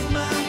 like mine.